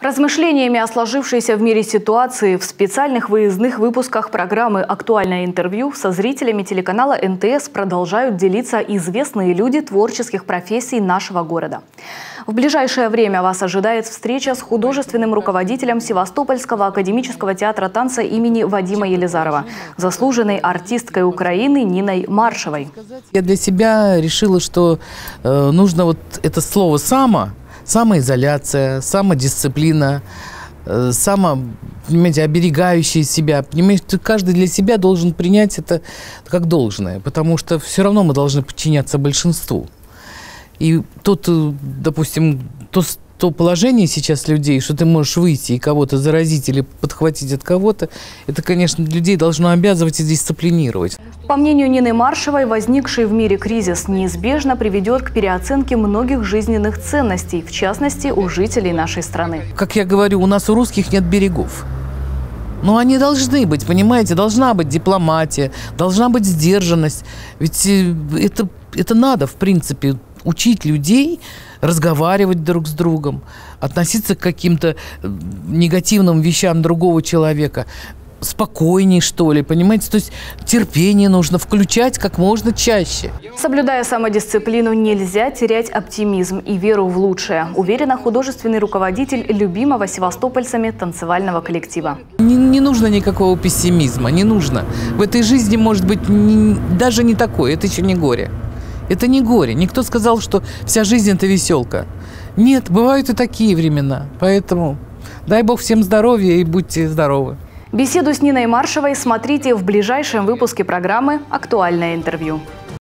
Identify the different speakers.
Speaker 1: Размышлениями о сложившейся в мире ситуации в специальных выездных выпусках программы «Актуальное интервью» со зрителями телеканала НТС продолжают делиться известные люди творческих профессий нашего города. В ближайшее время вас ожидает встреча с художественным руководителем Севастопольского академического театра танца имени Вадима Елизарова, заслуженной артисткой Украины Ниной Маршевой.
Speaker 2: Я для себя решила, что э, нужно вот это слово «само» самоизоляция, самодисциплина, э, само, понимаете, оберегающий себя. Понимаете, каждый для себя должен принять это как должное, потому что все равно мы должны подчиняться большинству. И тот, э, допустим, то, то положение сейчас людей, что ты можешь выйти и кого-то заразить или подхватить от кого-то, это, конечно, людей должно обязывать и дисциплинировать.
Speaker 1: По мнению Нины Маршевой, возникший в мире кризис неизбежно приведет к переоценке многих жизненных ценностей, в частности, у жителей нашей страны.
Speaker 2: Как я говорю, у нас у русских нет берегов. Но они должны быть, понимаете, должна быть дипломатия, должна быть сдержанность. Ведь э, это, это надо, в принципе, учить людей разговаривать друг с другом, относиться к каким-то э, негативным вещам другого человека спокойнее, что ли, понимаете? То есть терпение нужно включать как можно чаще.
Speaker 1: Соблюдая самодисциплину, нельзя терять оптимизм и веру в лучшее, уверена художественный руководитель любимого севастопольцами танцевального коллектива.
Speaker 2: Не, не нужно никакого пессимизма, не нужно. В этой жизни может быть не, даже не такое, это еще не горе. Это не горе. Никто сказал, что вся жизнь – это веселка. Нет, бывают и такие времена. Поэтому дай Бог всем здоровья и будьте здоровы.
Speaker 1: Беседу с Ниной Маршевой смотрите в ближайшем выпуске программы «Актуальное интервью».